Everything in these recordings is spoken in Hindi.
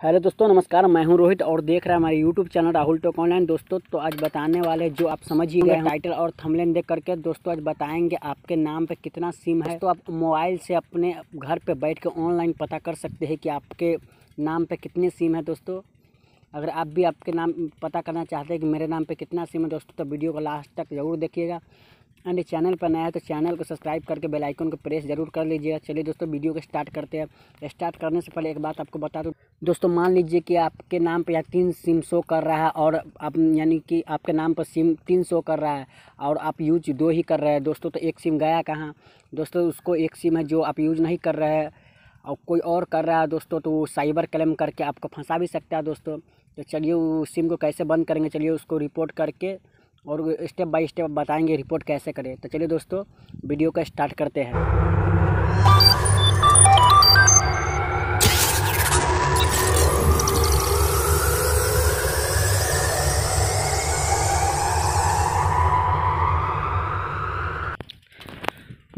हेलो दोस्तों, नमस्कार, मैं हूँ रोहित और देख रहा हैं हमारे YouTube channel Rahul talk online. दोस्तों तो आज बताने वाले जो आप समझ ही गए टाइटल और थंबनेल देख करके। दोस्तों, आज बताएँगे आपके नाम पे कितना सिम है। तो आप मोबाइल से अपने घर पे बैठ के ऑनलाइन पता कर सकते हैं कि आपके नाम पे कितने सिम है दोस्तों। अगर आप भी आपके नाम पता करना चाहते हैं कि मेरे नाम पर कितना सिम है दोस्तों तो वीडियो को लास्ट तक ज़रूर देखिएगा। एंड चैनल पर नया है तो चैनल को सब्सक्राइब करके बेल आइकन को प्रेस ज़रूर कर लीजिएगा। चलिए दोस्तों, वीडियो को स्टार्ट करते हैं। स्टार्ट करने से पहले एक बात आपको बता दूँ दोस्तों, मान लीजिए कि आपके नाम पर या तीन सिम शो कर रहा है और आप, यानी कि आपके नाम पर सिम तीन शो कर रहा है और आप यूज़ दो ही कर रहे हैं। दोस्तों तो एक सिम गया कहाँ? दोस्तों, उसको एक सिम है जो आप यूज़ नहीं कर रहे हैं और कोई और कर रहा है दोस्तों तो वो साइबर क्लेम करके आपको फंसा भी सकता है दोस्तों। तो चलिए उस सिम को कैसे बंद करेंगे? चलिए, उसको रिपोर्ट करके और स्टेप बाय स्टेप बताएँगे रिपोर्ट कैसे करें। तो चलिए दोस्तों वीडियो का स्टार्ट करते हैं।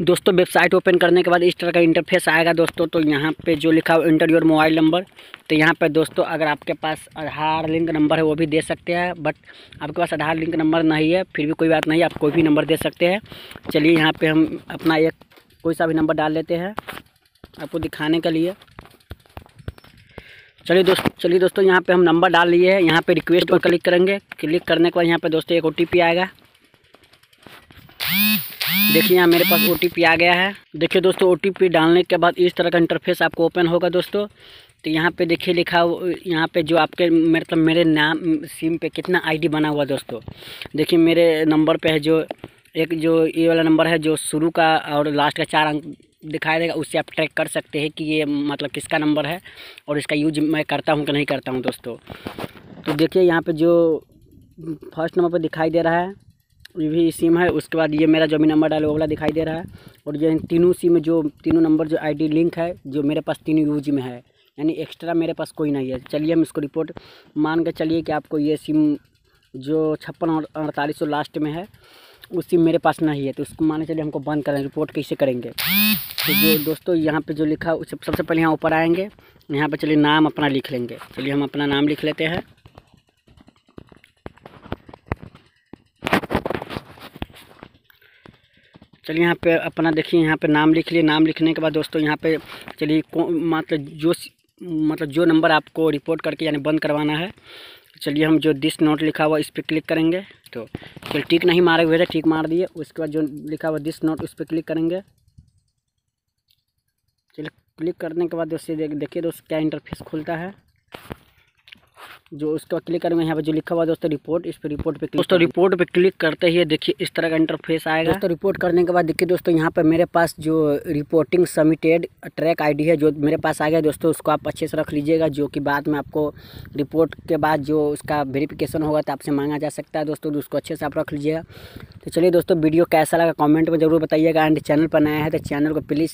दोस्तों वेबसाइट ओपन करने के बाद इस तरह का इंटरफेस आएगा दोस्तों तो यहाँ पे जो लिखा हुआ इंटर योर मोबाइल नंबर तो यहाँ पे दोस्तों, अगर आपके पास आधार लिंक नंबर है, वो भी दे सकते हैं बट आपके पास आधार लिंक नंबर नहीं है, फिर भी कोई बात नहीं, आप कोई भी नंबर दे सकते हैं। चलिए, यहाँ पर हम अपना एक कोई सा भी नंबर डाल लेते हैं आपको दिखाने के लिए। चलिए दोस्तों चलिए दोस्तों, यहाँ पे हम नंबर डाल लिए हैं, यहाँ पे रिक्वेस्ट पर क्लिक करेंगे क्लिक करने के बाद यहाँ पे दोस्तों एक ओटीपी आएगा। देखिए यहाँ मेरे पास ओटीपी आ गया है। देखिए दोस्तों ओटीपी डालने के बाद इस तरह का इंटरफेस आपको ओपन होगा दोस्तों। तो यहाँ पे देखिए लिखा यहाँ पे जो आपके मतलब मेरे नाम सिम पे कितना आईडी बना हुआ दोस्तों। देखिए मेरे नंबर पे है जो, एक जो ये वाला नंबर है जो शुरू का और लास्ट का चार अंक दिखाई देगा, उससे आप ट्रैक कर सकते हैं कि ये मतलब किसका नंबर है और इसका यूज़ मैं करता हूँ कि नहीं करता हूँ दोस्तों। तो देखिए यहाँ पे जो फ़र्स्ट नंबर पर दिखाई दे रहा है ये भी सिम है, उसके बाद ये मेरा जो भी नंबर डाले, वो वाला दिखाई दे रहा है। और ये तीनों सिम जो, तीनों नंबर जो आईडी लिंक है, जो मेरे पास तीनों यूज़ में है। यानी एक्स्ट्रा मेरे पास कोई नहीं है। चलिए हम इसको रिपोर्ट मान के चलिए कि आपको ये सिम जो छप्पन और अड़तालीस सौ लास्ट में है, उस सिम मेरे पास नहीं है। तो उसको मान चलिए हमको बंद करें रिपोर्ट कैसे करेंगे? तो जो दोस्तों यहाँ पे जो लिखा, उसे सबसे पहले यहाँ ऊपर आएँगे। यहाँ पे चलिए नाम अपना लिख लेंगे। चलिए हम अपना नाम लिख लेते हैं। चलिए यहाँ पे अपना देखिए, यहाँ पे नाम लिख लिए। नाम लिखने के बाद दोस्तों यहाँ पे चलिए मतलब जो मतलब जो नंबर आपको रिपोर्ट करके यानी बंद करवाना है, चलिए हम जो दिस नोट लिखा हुआ इस पर क्लिक करेंगे। तो चलिए टिक नहीं मारे हुए थे, टिक मार दिए। उसके बाद जो लिखा हुआ दिस नोट, उस पर क्लिक करेंगे। चलिए क्लिक करने के बाद दोस्तों देखिए दोस्त क्या इंटरफेस खुलता है। जो उसका क्लिक करेंगे यहाँ पे जो लिखा हुआ दोस्तों रिपोर्ट इस पर रिपोर्ट पे दोस्तों रिपोर्ट पे क्लिक करते ही देखिए इस तरह का इंटरफेस आएगा। दोस्तों रिपोर्ट करने के बाद देखिए दोस्तों यहाँ पे मेरे पास जो रिपोर्टिंग सबमिटेड ट्रैक आईडी है जो मेरे पास आ गया दोस्तों उसको आप अच्छे से रख लीजिएगा जो कि बाद में आपको रिपोर्ट के बाद जो उसका वेरिफिकेशन होगा तो आपसे मांगा जा सकता है दोस्तों तो उसको अच्छे से आप रख लीजिएगा। तो चलिए दोस्तों वीडियो कैसा लगा कॉमेंट में ज़रूर बताइएगा। एंड चैनल पर नया है तो चैनल को प्लीज़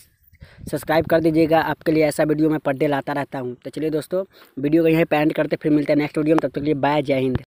सब्सक्राइब कर दीजिएगा। आपके लिए ऐसा वीडियो मैं पर डे लाता रहता हूँ। तो चलिए दोस्तों, वीडियो को यहीं पर एंड करते फिर मिलते हैं नेक्स्ट वीडियो में। तब तक के लिए बाय जय हिंद।